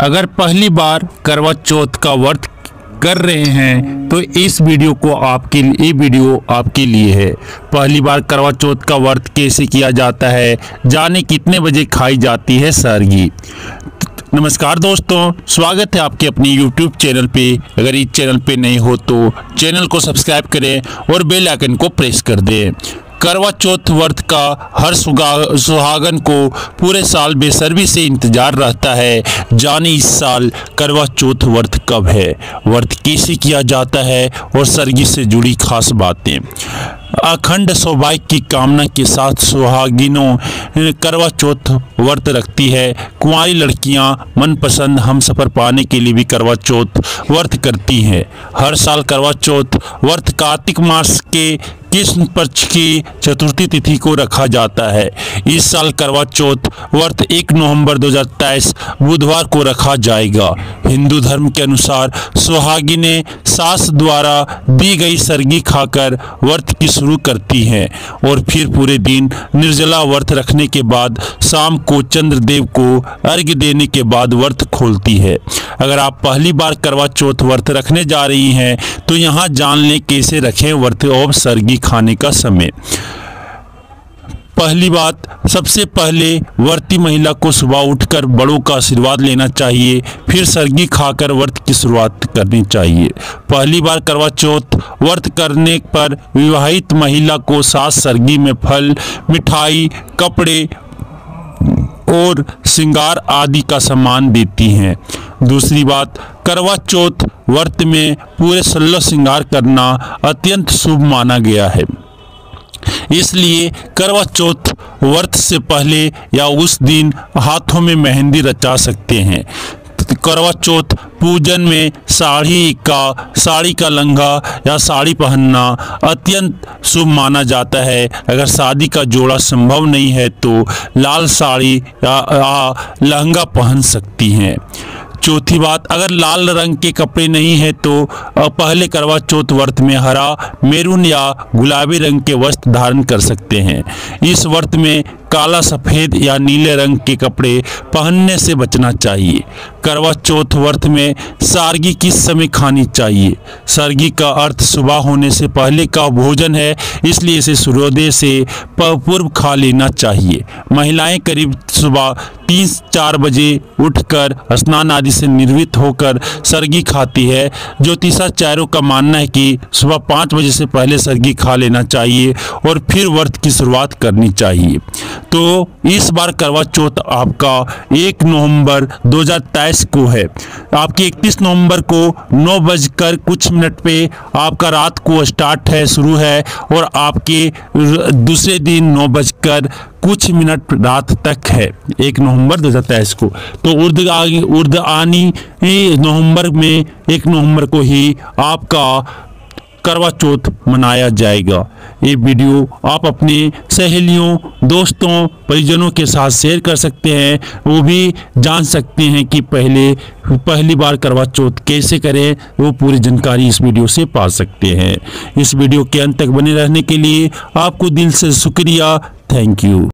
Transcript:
अगर पहली बार करवा चौथ का व्रत कर रहे हैं तो इस वीडियो को आपके ये वीडियो आपके लिए है। पहली बार करवा चौथ का व्रत कैसे किया जाता है, जाने कितने बजे खाई जाती है सरगी नमस्कार दोस्तों, स्वागत है आपके अपने YouTube चैनल पे। अगर इस चैनल पे नहीं हो तो चैनल को सब्सक्राइब करें और बेल आइकन को प्रेस कर दें। करवा चौथ व्रत का हर सुहागन को पूरे साल बेसब्री से इंतज़ार रहता है। जाने इस साल करवा चौथ व्रत कब है? व्रत कैसे किया जाता है और सरगी से जुड़ी खास बातें। अखंड सौभाग्य की कामना के साथ सुहागिनों करवा चौथ व्रत रखती है। कुंवारी लड़कियाँ मनपसंद हम सफ़र पाने के लिए भी करवा चौथ व्रत करती हैं। हर साल करवा चौथ व्रत कार्तिक मास के कृष्ण पक्ष की चतुर्थी तिथि को रखा जाता है? इस साल करवा चौथ व्रत 1 नवंबर 2023 बुधवार को रखा जाएगा। हिंदू धर्म के अनुसार सुहागिने सास द्वारा दी गई सरगी खाकर व्रत की शुरू करती हैं और फिर पूरे दिन निर्जला व्रत रखने के बाद शाम को चंद्रदेव को अर्घ्य देने के बाद व्रत खोलती है। अगर आप पहली बार करवा चौथ व्रत रखने जा रही हैं तो यहाँ जान लें कैसे रखें व्रत और सरगी खाने का समय। पहली बात, सबसे पहले व्रती महिला को सुबह उठकर बड़ों का आशीर्वाद लेना चाहिए, फिर सरगी खाकर व्रत की शुरुआत करनी चाहिए। पहली बार करवा चौथ, व्रत करने पर विवाहित महिला को सास सरगी में फल, मिठाई, कपड़े और श्रृंगार आदि का सामान देती हैं। दूसरी बात, करवा चौथ व्रत में पूरे सल्लो श्रृंगार करना अत्यंत शुभ माना गया है। इसलिए करवा चौथ व्रत से पहले या उस दिन हाथों में मेहंदी रचा सकते हैं। करवा चौथ पूजन में साड़ी का साड़ी का लंगा या साड़ी पहनना अत्यंत शुभ माना जाता है। अगर शादी का जोड़ा संभव नहीं है तो लाल साड़ी या लहंगा पहन सकती हैं। चौथी बात, अगर लाल रंग के कपड़े नहीं है तो पहले करवा चौथ व्रत में हरा, मेरून या गुलाबी रंग के वस्त्र धारण कर सकते हैं। इस व्रत में काला सफ़ेद या नीले रंग के कपड़े पहनने से बचना चाहिए। करवा चौथ व्रत में सारगी किस समय खानी चाहिए? सारगी का अर्थ सुबह होने से पहले का भोजन है, इसलिए इसे सूर्योदय से पूर्व खा लेना चाहिए। महिलाएँ करीब सुबह तीन चार बजे उठकर स्नान आदि से निर्वृत्त होकर सर्गी खाती है। ज्योतिषाचार्यों का मानना है कि सुबह पाँच बजे से पहले सर्गी खा लेना चाहिए और फिर व्रत की शुरुआत करनी चाहिए। तो इस बार करवा चौथ आपका एक नवंबर 2023 को है। आपकी 31 नवंबर को नौ बजकर कुछ मिनट पे आपका रात को स्टार्ट है, शुरू है और आपके दूसरे दिन नौ बजकर कुछ मिनट रात तक है, एक नवंबर 2023 को। तो उर्द उर्द आनी, नवंबर में एक नवंबर को ही आपका करवा चौथ मनाया जाएगा। ये वीडियो आप अपने सहेलियों, दोस्तों, परिजनों के साथ शेयर कर सकते हैं। वो भी जान सकते हैं कि पहले, पहली बार करवा चौथ कैसे करें, वो पूरी जानकारी इस वीडियो से पा सकते हैं। इस वीडियो के अंत तक बने रहने के लिए आपको दिल से शुक्रिया। Thank you.